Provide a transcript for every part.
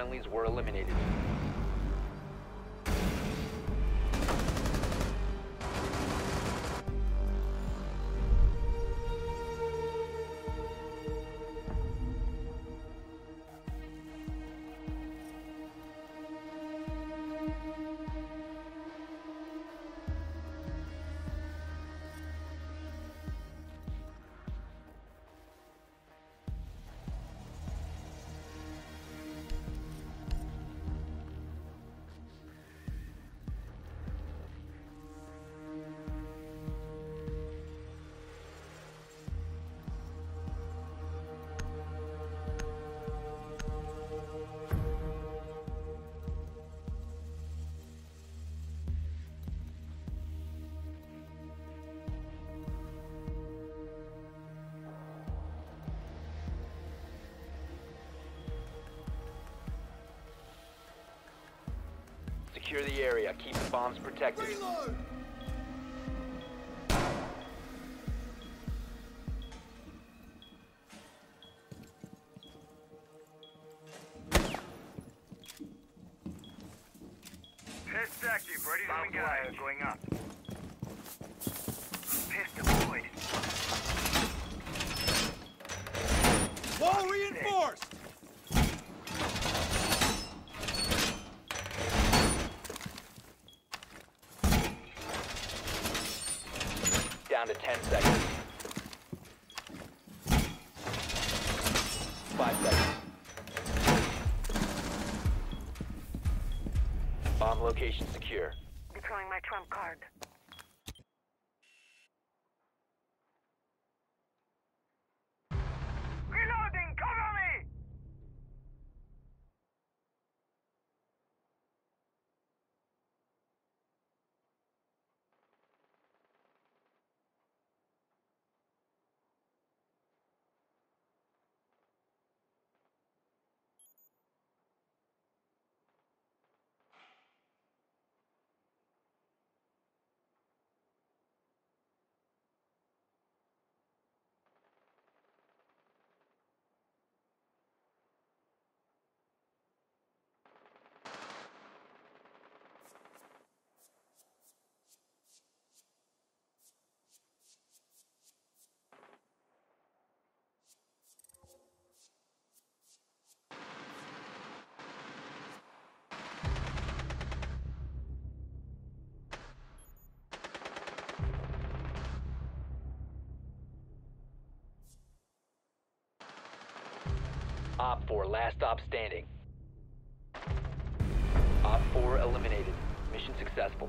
friendlies were eliminated. Secure the area. Keep the bombs protected. Pist active, ready to engage. going up. Down to 10 seconds. Five seconds. Bomb location secure. OpFor, last stop standing. Op 4 eliminated. Mission successful.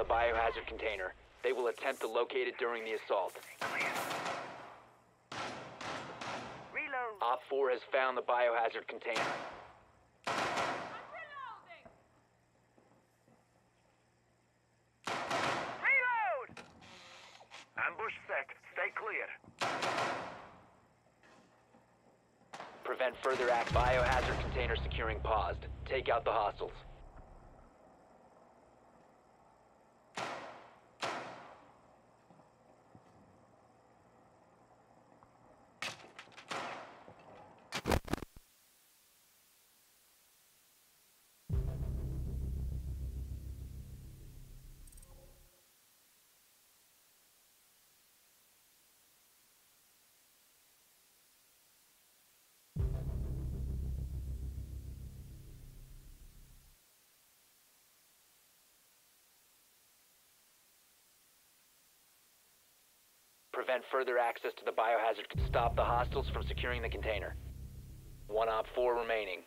The biohazard container. They will attempt to locate it during the assault. Reload. Op 4 has found the biohazard container. Reload. Ambush set. Stay clear. Prevent further act. Biohazard container securing paused. Take out the hostiles. Prevent further access to the biohazard. Stop the hostiles from securing the container. One Op 4 remaining.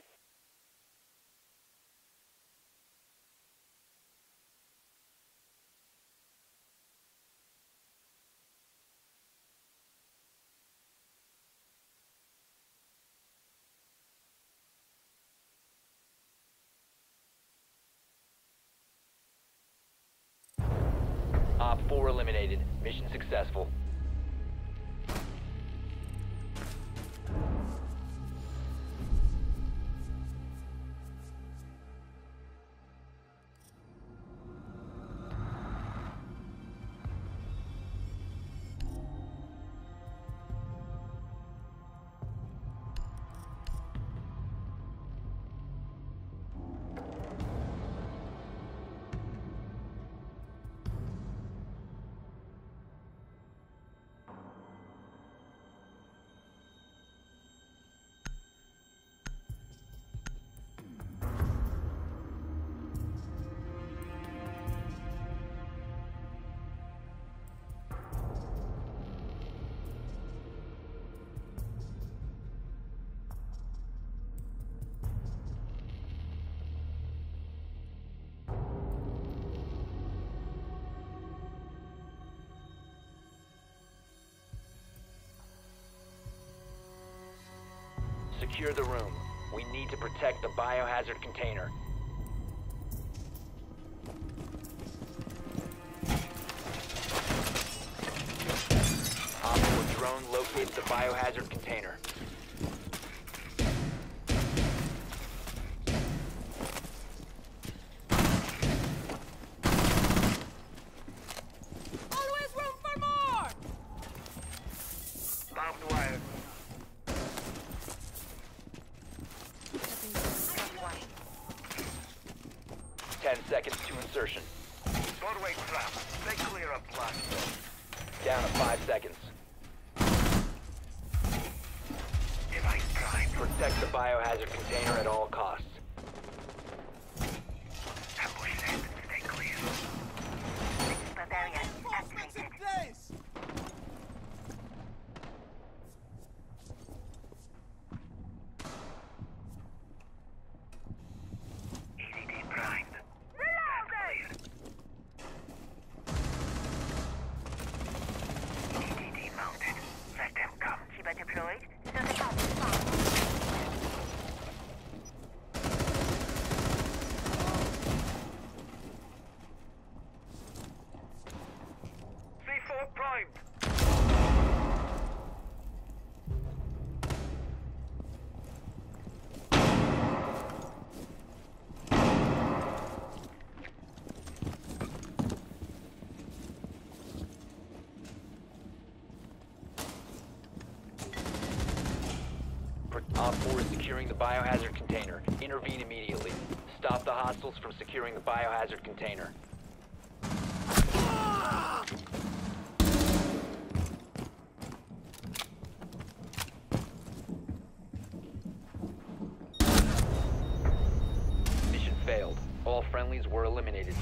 OpFor eliminated. Mission successful. Secure the room. We need to protect the biohazard container. OpFor drone located the biohazard container. 10 seconds to insertion. Doorway clear blast. Down to 5 seconds. Device prime. Protect the biohazard container at all costs. Stay clear. Activated. Securing the biohazard container. Intervene immediately. Stop the hostiles from securing the biohazard container. Mission failed. All friendlies were eliminated.